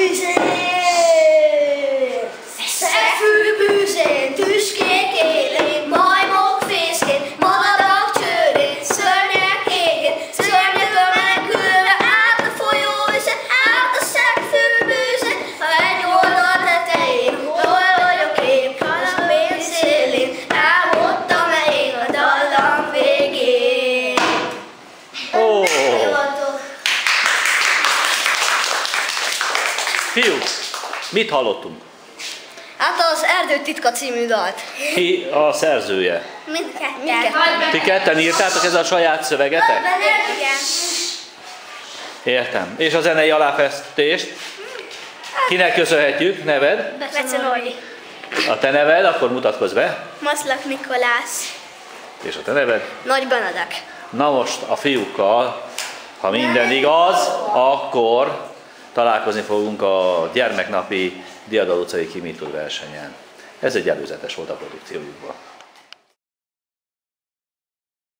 tüzér. Szegfű bűzén, tüskék élén, majmok fészkén, madarak csőrén, szörnyek égén, szörnyetől menekülve a folyó vizen, a szegfű egy oldal tetején, hol vagyok én, a pénz élén, álmodtam én. Oh. Mit hallottunk? Hát az Erdő titka című dalt. Ki a szerzője? Mindketten. Ti ketten írtátok ez a saját szövegetek? Igen. Értem. És a zenei aláfestést? Kinek köszönhetjük? Neved? Bece Nori. A te neved, akkor mutatkozz be. Maszlak Mikolász. És a te neved? Nagy Benedek. Na most a fiúkkal, ha minden igaz, akkor találkozni fogunk a gyermeknapi Diadal utcai versenyen. Ez egy előzetes volt a produkciójukban.